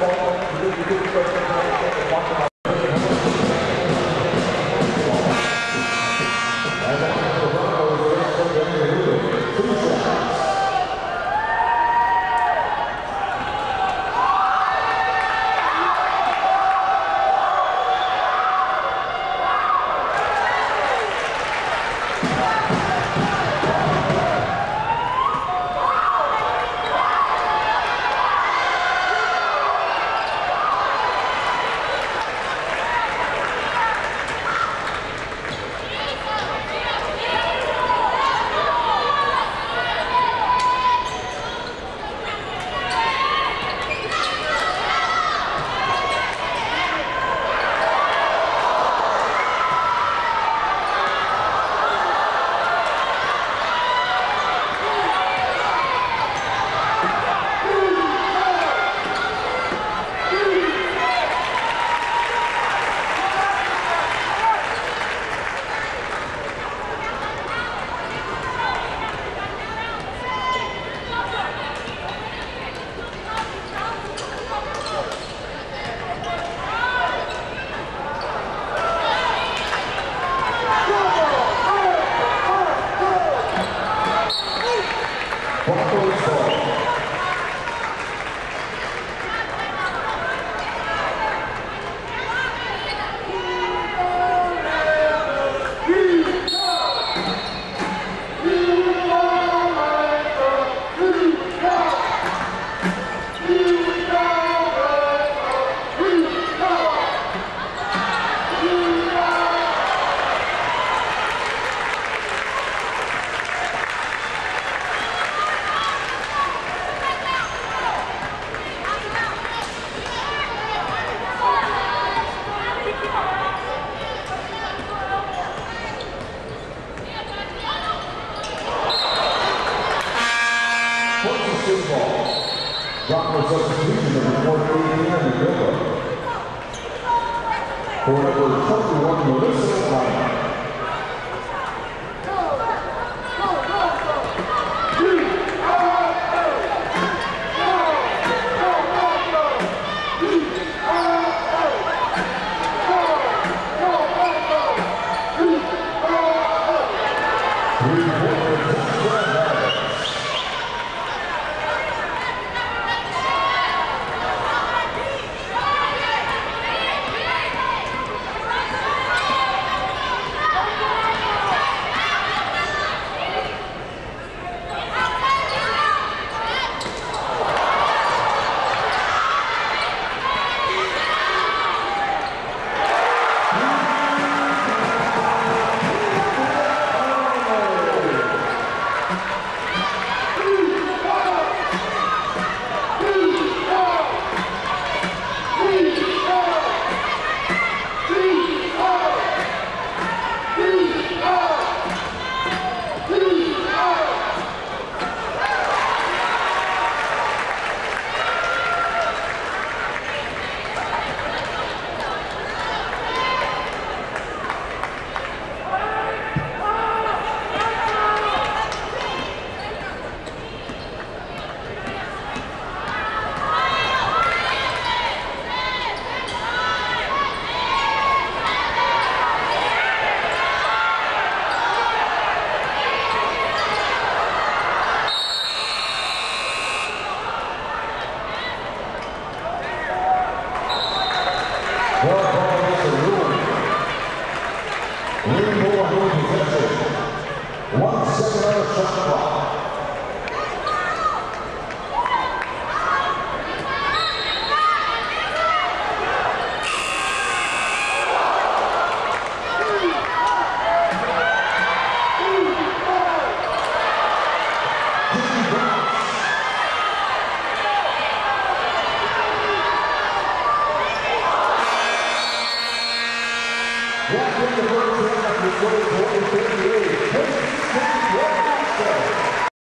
basketball Football. Broncos substitution number 48 in the. For number 21, Melissa Ryan. One second on the shot clock.